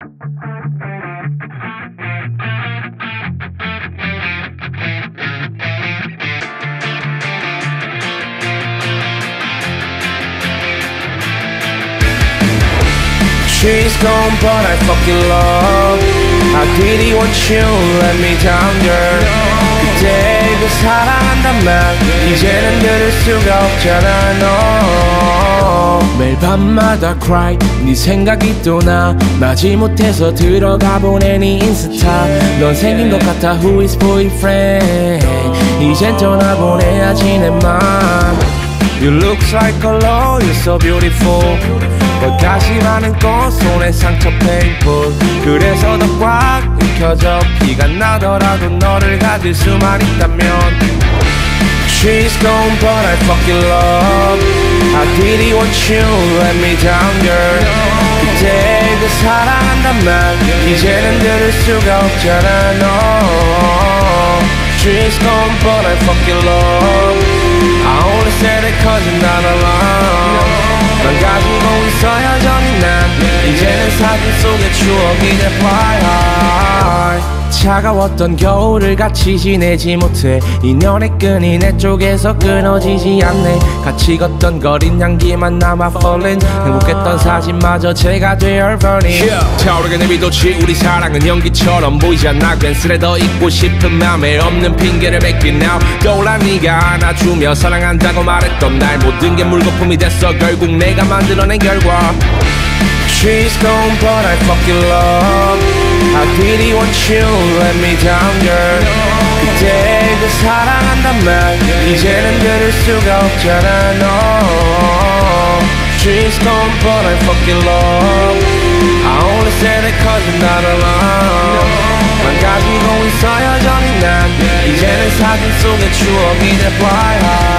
She's gone but I fucking love I really want you let me down girl 그때 그 사랑한단 말 이제는 들을 수가 없잖아 너 매일 밤마다 cry 네 생각이 또나 마지못해서 들어가 보내 네 인스타 넌 생긴 것 같아 who is boyfriend 이젠 떠나보내야지 내맘 You look like a glow, you're so beautiful 끝까지 많은 꽃 손에 상처 painful 그래서 더 꽉 익혀져 피가 나더라도 너를 가질 수만 있다면 She's gone but I fucking love really want you let me down girl 그때 그 사랑한단 말 이제는 들을 수가 없잖아 no She's gone but I fucking love I only said it cause you're not alone 난 가지고 있어 여전히 난 이제는 사진 속의 추억이 돼 fly high 차가웠던 겨울을 같이 지내지 못해. 인연의 끈이 내 쪽에서 끊어지지 않네. 같이 걷던 거린 향기만 남아 falling. 행복했던 사진마저 제가 되어 burning. Yeah. 타오르게 내비도치 우리 사랑은 연기처럼 보이지 않아 괜스레 더 잊고 싶은 맘에 없는 핑계를 뱉긴 now. 떠올라 네가 안아주며 사랑한다고 말했던 날. 모든 게 물거품이 됐어. 결국 내가 만들어낸 결과. She's gone but I fucking love I really want you let me down girl 그때 그 사랑한단 말 이제는 들을 수가 없잖아 no She's gone but I fucking love I only said it cause you're not alone 난 가지고 있어 여전히 난 이제는 사진 속의 추억이 돼 fly high